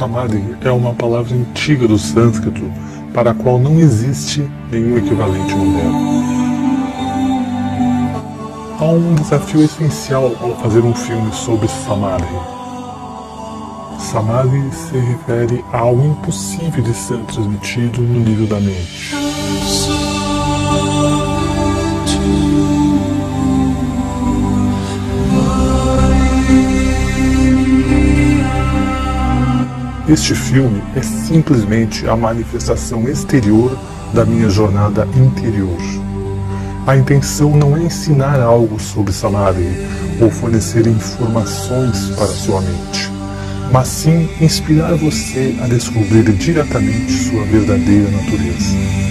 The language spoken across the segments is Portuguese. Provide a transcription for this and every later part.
Samadhi é uma palavra antiga do sânscrito para a qual não existe nenhum equivalente moderno. Há um desafio essencial ao fazer um filme sobre Samadhi. Samadhi se refere a algo impossível de ser transmitido no nível da mente. Este filme é simplesmente a manifestação exterior da minha jornada interior. A intenção não é ensinar algo sobre Samadhi ou fornecer informações para sua mente, mas sim inspirar você a descobrir diretamente sua verdadeira natureza.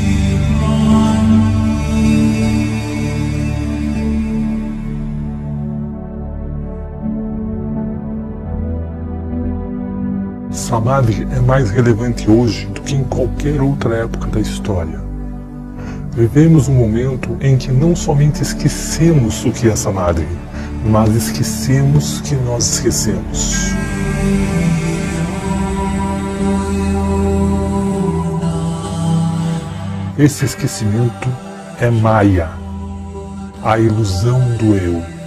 Samadhi é mais relevante hoje do que em qualquer outra época da história. Vivemos um momento em que não somente esquecemos o que é Samadhi, mas esquecemos que nós esquecemos. Esse esquecimento é Maya, a ilusão do eu.